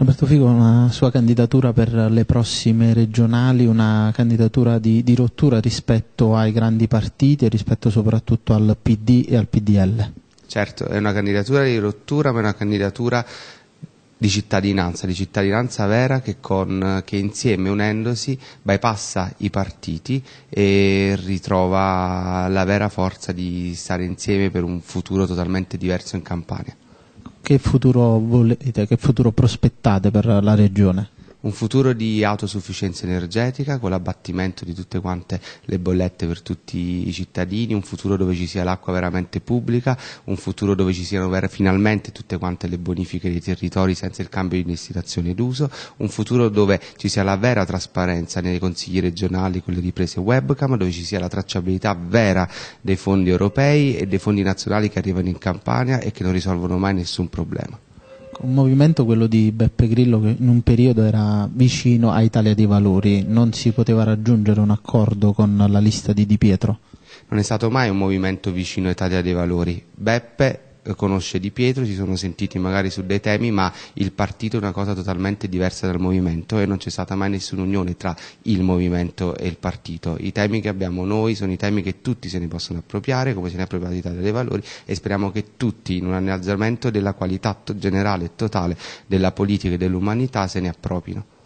Alberto Figo, una sua candidatura per le prossime regionali, una candidatura di, di rottura rispetto ai grandi partiti e rispetto soprattutto al PD e al PDL. Certo, è una candidatura di rottura, ma è una candidatura di cittadinanza, di cittadinanza vera che, con, che, insieme, unendosi, bypassa i partiti e ritrova la vera forza di stare insieme per un futuro totalmente diverso in Campania. Che futuro volete, che futuro prospettate per la regione? Un futuro di autosufficienza energetica con l'abbattimento di tutte quante le bollette per tutti i cittadini, un futuro dove ci sia l'acqua veramente pubblica, un futuro dove ci siano finalmente tutte quante le bonifiche dei territori senza il cambio di destinazione d'uso, un futuro dove ci sia la vera trasparenza nei consigli regionali con le riprese webcam, dove ci sia la tracciabilità vera dei fondi europei e dei fondi nazionali che arrivano in Campania e che non risolvono mai nessun problema un movimento, quello di Beppe Grillo, che in un periodo era vicino a Italia dei Valori, non si poteva raggiungere un accordo con la lista di Di Pietro? Non è stato mai un movimento vicino a Italia dei Valori. Beppe conosce Di Pietro, si sono sentiti magari su dei temi, ma il partito è una cosa totalmente diversa dal movimento e non c'è stata mai nessuna unione tra il movimento e il partito. I temi che abbiamo noi sono i temi che tutti se ne possono appropriare, come se ne è appropriata l'Italia dei Valori e speriamo che tutti in un innalzamento della qualità generale e totale della politica e dell'umanità se ne appropino.